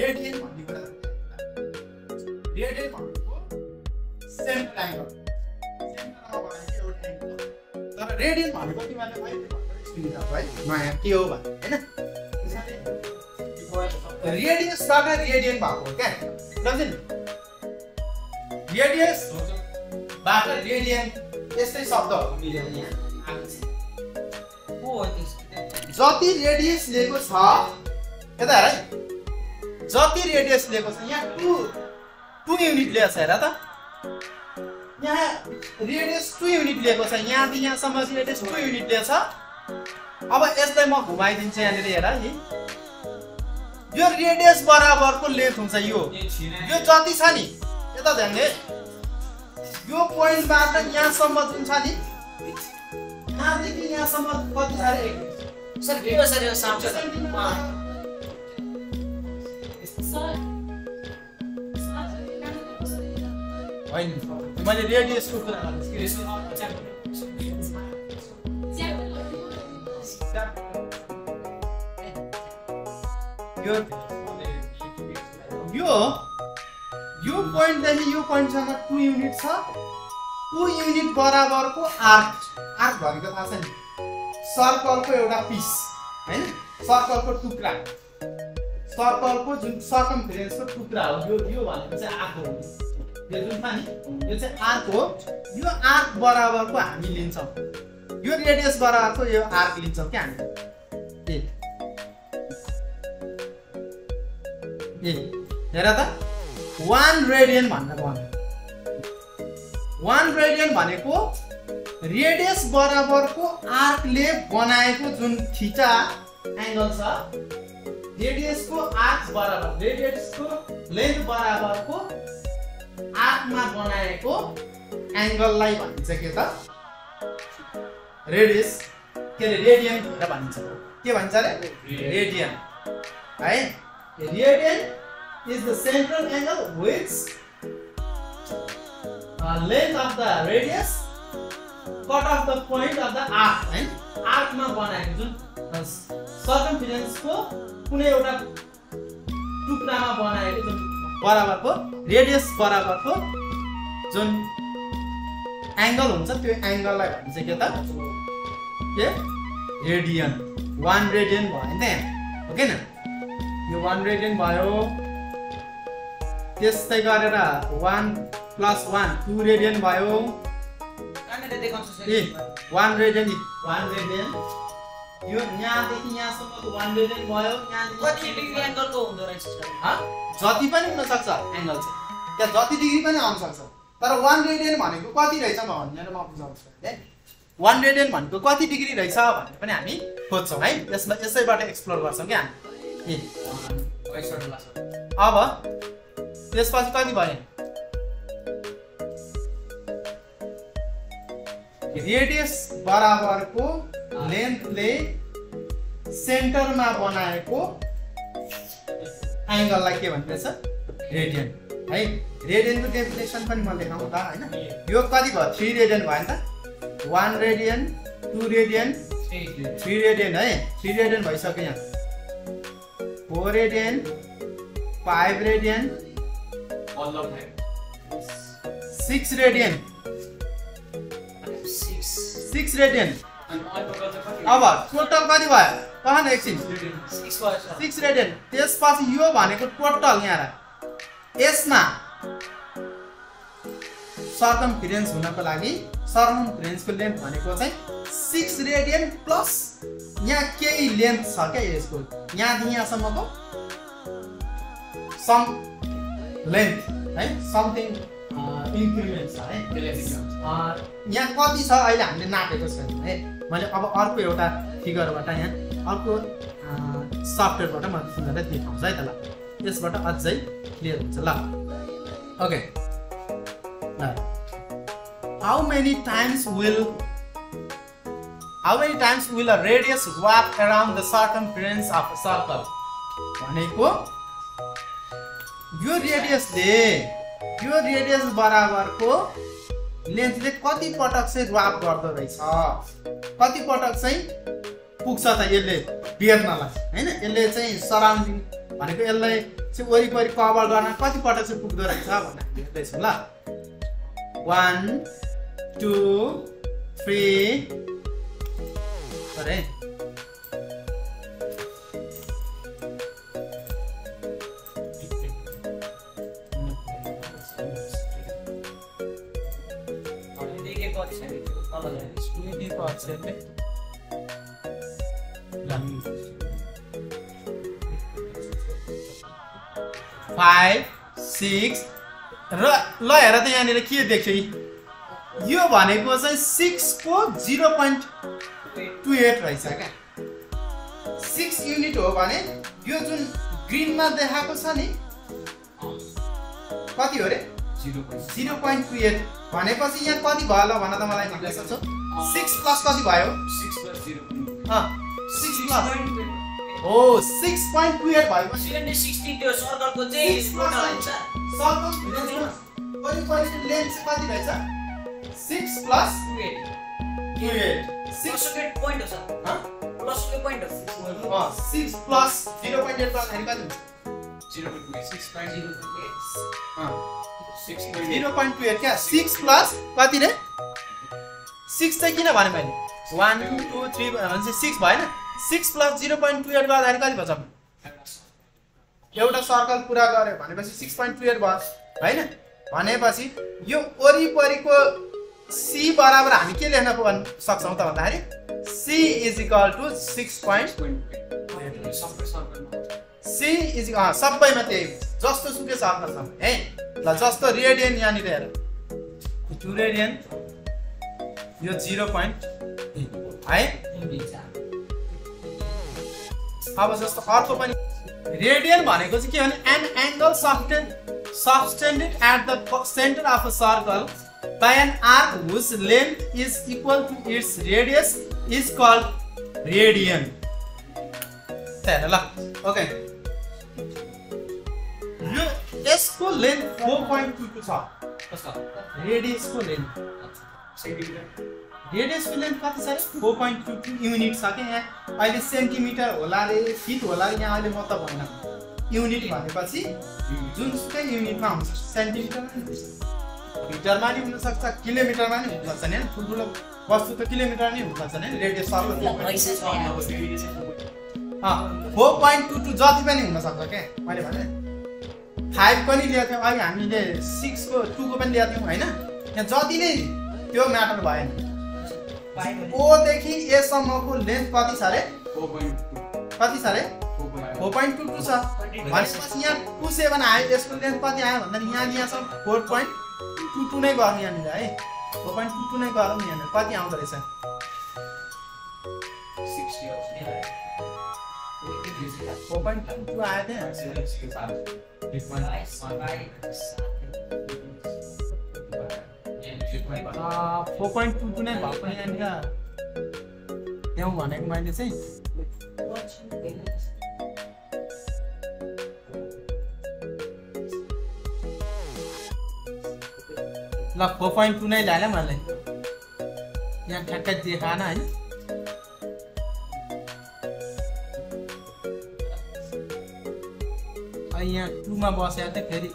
Radian भन्ने कुरा radian भनेको तर रेडियन भनेको के हो भने होइन रेडियन भएको हो क्या बुझ्छ नि रेडियसबाट रेडियन यस्तै शब्दहरू मिलेर यहाँ जति रेडियस लिएको छ यता है जति रेडियस लिएको छ यहाँ टु टु युनिट लिएको छ हेर त। यहाँ रेडियस टु युनिट लिएको छ यहाँदेखि यहाँसम्म रेडियस टु युनिट लिएको छ। अब यसलाई म घुमाइदिन्छु यहाँनिर हेर है। यो रेडियस बराबरको लेन्थ हुन्छ यो। यो जति छ नि यता ध्यान दे। यो पोइन्टबाट यहाँसम्म जुन छ नि यहाँदेखि यहाँसम्म कति छ अरे? सर सर यो होइन। मैले रेडियसको कुरा यो यो पोइन्टदेखि यो पोइन्टसम्म टु युनिट छ। टु युनिट बराबरको आर्क आर्क भनेको थाहा छ नि। सर्कलको एउटा पिस होइन? सर्कलको टुक्रा। सर्कलको जुन सर्कमफिरेन्सको टुक्रा हो यो यो भनेको चाहिँ आर्क हो। यो जुन छ नि यो चाहिँ आर्क हो। यो आर्क बराबरको हामी लिन्छौँ। यो रेडियस बराबरको यो आर्क लिन्छौँ क्या हामी। ए ए हेर त। वान रेडियन भनेर भन्यो। वान रेडियन भनेको रेडियस बराबरको आर्कले बनाएको जुन थिचा एङ्गल छ रेडियसको आर्क बराबर रेडियसको लेन्थ बराबरको आर्कमा बनाएको एङ्गललाई भनिन्छ के त? रेडियस। के अरे? रेडियन भनेर भनिन्छ। के भन्छ अरे? रेडियन। है? Radian the central angle which uh, length of the radius cut off the point of the arc है आर्कमा बनाएको जुन सर्कमफिरेन्सको कुनै एउटा टुक्रामा बनाएको जुन बराबरको रेडियस बराबरको जुन एङ्गल हुन्छ त्यो एङ्गललाई भनिन्छ के त। के? रेडियन वान रेडियन भयो नि त यहाँ। हो कि न? यो वान रेडियन भयो। त्यस्तै गरेर one plus one two radian भयो। ए वान रेडियन वान रेडियन यो यहाँदेखि यहाँसम्मको वान भयो कति डिग्री एङ्गलको हुँदो रहेछ? जति पनि हुनसक्छ एङ्गल चाहिँ। त्यहाँ जति डिग्री पनि आउन सक्छ तर वान रेडियन भनेको कति रहेछ भनेर म बुझाउँछु है? वान रेडियन भनेको कति डिग्री रहेछ भनेर पनि हामी खोज्छौँ है? यसमा यसैबाट एक्सप्लोर गर्छौँ क्या हामी। अब त्यसपछि कति भयो? रेडियस बराबरको लेन्थले सेन्टरमा बनाएको एङ्गललाई के भनिरहेछ रेडियन। है रेडियनको डेफिनेसन पनि म लेखाउँ त होइन? यो कति भयो? थ्री रेडियन भयो नि त। One radian two radian three radian. है? थ्री रेडियन भइसक्यो यहाँ। Four radian five radian six radian. Six radian अब टोटल कति भयो? कहन एकछिन। सिक्स रेडियन त्यसपछि यो भनेको टोटल यहाँ यसमा सर्कमफिरेन्स हुनको लागि सर्कमफिरेन्सको लेन्थ भनेको चाहिँ सिक्स रेडियन प्लस यहाँ केही लेन्थ छ क्या यसको? यहाँदेखि यहाँसम्मको सम लेन्थ है समथिङ है यहाँ कति छ अहिले हामीले नापेको छैन है? मैले अब अर्को एउटा फिगरबाट यहाँ अर्को सफ्टवेयरबाट म तिमीहरूलाई देखाउँछु है त ल यसबाट अझै क्लियर हुन्छ ल। Okay how many times will how many times will a radius walk around the circumference of circle भनेको यो रेडियसले यो रेडियस बराबरको लेन्सले कति पटक चाहिँ ड्वाप गर्दो रहेछ? कति पटक चाहिँ पुग्छ त यसले बेर्नलाई होइन? यसले चाहिँ सराउन्डिङ भनेको यसलाई चाहिँ वरिपरि कभर गर्न कति पटक चाहिँ पुग्दो रहेछ भनेर हेर्दैछौँ ल। वान टू थ्री अरे तल जाने। फाइभ सिक्स र ल हेर त यहाँनिर के देख्छ यी? भनेको चाहिँ सिक्सको जिरो पोइन्ट टु एट रहेछ क्या सिक्स युनिट हो भने यो जुन ग्रिनमा देखाएको छ नि कति हो रे जिरो पोइन्ट टु एट भनेपछि यहाँ कति भयो ल भन त मलाई भन्दै सक्छौ सिक्स प्लस कति भयो? सिक्स प्लस हो सिक्स पोइन्ट टु एट भएपछि। सिलिन्डर 60 त्यो सर्कलको चाहिँ Six मोटो plus हुन्छ सर्कल वरिपरिको लेन्थ चाहिँ कति रहेछ six plus two eight six plus point हो सर। प्लस पोइन्ट हो। Six plus zero point eight गर्दाखेरि कति? सिक्स चाहिँ किन भने मैले? वान टू थ्री भने चाहिँ सिक्स भएन six plus zero point two eight गर्दाखेरि कति भन्छ एउटा सर्कल पुरा गऱ्यो भनेपछि सिक्स पोइन्ट टु एट भयो होइन? भनेपछि यो वरिपरिको सी बराबर हामी के लेख्न सक्छौँ त भन्दाखेरि C is equal to six point C is सबैमा त्यही जस्तो सुकै सर्न छ है? ल जस्तो रेडियन यहाँनिर हेर। टु रेडियन यो जिरो पोइन्ट है? अब जस्तो अर्को पनि। रेडियन भनेको चाहिँ के भने an angle subtend subtended at the center of a circle by an arc whose length is equal to its radius is called radian. ल ओके यो यसको length four point two two छ रेडियसको लेन्थ रेडियसको लेन्थ कति छ अरे four point two two unit छ क्या यहाँ अहिले सेन्टिमिटर होला अरे फिट होला अरे यहाँ अहिले मतलब भएन युनिट भनेपछि जुनसुकै युनिटमा हुन्छ सेन्टिमिटरमा नि हुन्छ मिटरमा नि हुनसक्छ किलोमिटरमा नि हुनसक्छ नि होइन ठुल्ठुलो वस्तु त किलोमिटर नै हुनसक्छ नि radius four point two two जति पनि हुनसक्छ क्या? मैले भने फाइभ पनि ल्याएको थियौँ। अहिले हामीले सिक्सको टूको पनि ल्याएको थियौँ होइन? यहाँ जति नै त्यो म्याटर भएन। ओदेखि एसम्मको लेन्थ कति छ अरे कति छ अरे फोर पोइन्ट टू टू छ। भनेपछि यहाँ टू सेभेन आयो यसको लेन्थ कति आयो भन्दाखेरि यहाँ यहाँसम्म फोर पोइन्ट टू टू नै गर्नु यहाँनिर है? फोर पोइन्ट टू टू नै गरौँ यहाँनिर। कति आउँदो रहेछ? फोर पोइन्ट टू टू आयो त्यहाँ फोर पोइन्ट टू टू नै भएको यहाँनिर त्यहाँ भनेको मैले. चाहिँ ल फोर पोइन्ट टू नै ल्याएँ मैले यहाँ ठ्याक्कै देखाएन होइन टूमा बसेको थिएँ फेरि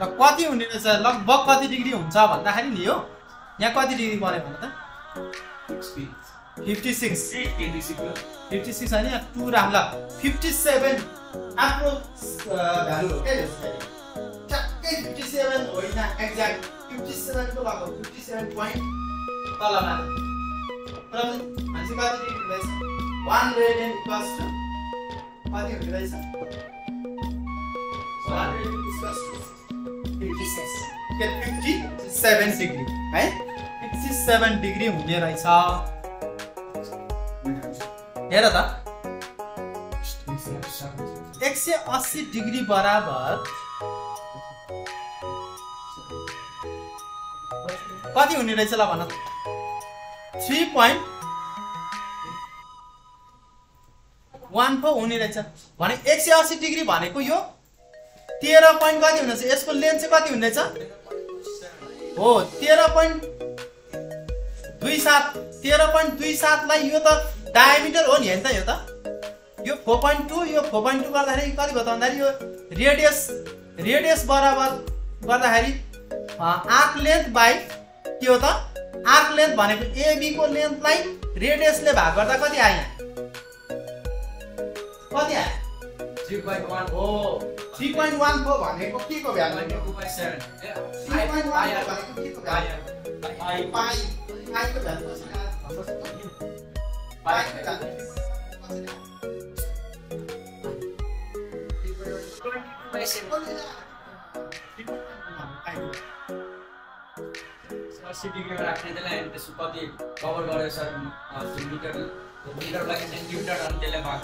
ल कति हुने रहेछ? लगभग कति डिग्री हुन्छ भन्दाखेरि नि हो। यहाँ कति डिग्री पऱ्यो भने त? फिफ्टी सिक्स फिफ्टी सिक्स होइन? यहाँ टु राम। ल फिफ्टी सेभेन आफ्नो भ्यालु। ठ्याक्कै फिफ्टी सेभेन होइन एक्ज्याक्ट फिफ्टी सेभेनको लगभग फिफ्टी सेभेन पोइन्ट तल माथि मान्छे कति कति वान डिग्री है डिग्री हुने रहेछ हेर त एक सय अस्सी डिग्री बराबर कति हुने रहेछ ल भन थ्री पोइन्ट वान फोर हुने रहेछ। भने एक सय अस्सी डिग्री भनेको यो तेह्र पोइन्ट कति हुनेछ यसको लेन्थ चाहिँ कति हुनेछ हो तेह्र पोइन्ट दुई सात तेह्र पोइन्ट दुई सातलाई यो त डायमिटर हो नि होइन त यो त। यो फोर पोइन्ट टू यो फोर पोइन्ट टू गर्दाखेरि कति भयो त भन्दाखेरि यो रेडियस रेडियस बराबर गर्दाखेरि आर्क लेन्थ बाई हो त आर्क लेन्थ भनेको एबीको लेन्थलाई रेडियसले भाग गर्दा कति आयो? यहाँ कति आयो? थ्री पोइन्ट वान हो। थ्री पोइन्ट वान फोर भनेको के को भ्यालु? भनेको भ्यालु? अस्सी डिग्रीमा राख्ने त्यसलाई त्यसको कति कभर गरेर सर मिटर मिटर लागि सेन्टिमिटर अनि त्यसलाई भाग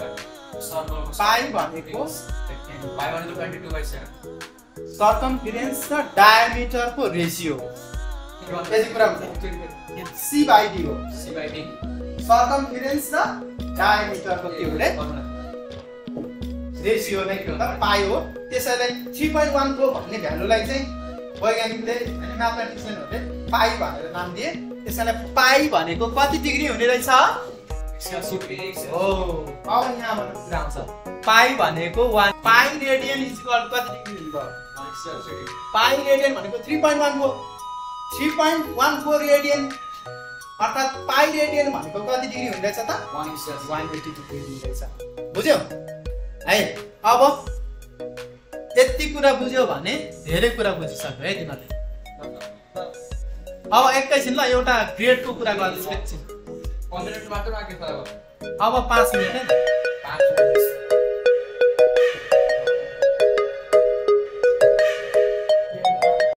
सर्कल पाई भनेको पाइ भनेको twenty two by seven circumference र डायमिटरको रेसियो यति कुरा हुन्छ सी बाई डी हो सी बाई डी सर्कमफिरेन्स र डायमिटरको के हुने रेसियो नै के हो त पाइ हो त्यसैलाई थ्री पोइन्ट वान फोर भन्ने भ्यालुलाई चाहिँ वैज्ञानिकले अनि म्याथमेटिसियनहरूले पाइ भनेर नाम दिए। त्यसैलाई पाइ भनेको कति डिग्री हुने रहेछ? हो अब यहाँबाट कुरा आउँछ पाइ भनेको वान पाइ रेडियन इजिकल कति डिग्री हुने भयो? पाइ रेडियन भनेको three point one four three point one four radian. अर्थात् पाइ रेडियन भनेको कति डिग्री हुने रहेछ त वान एट्टी डिग्री हुने रहेछ बुझ्यौ? है अब यति कुरा बुझ्यो भने धेरै कुरा बुझिसक्यो है तिमीहरूले अब एकैछिन ल एउटा ग्रेडको कुरा गर्दैछु एकछिन अब पाँच मिनट है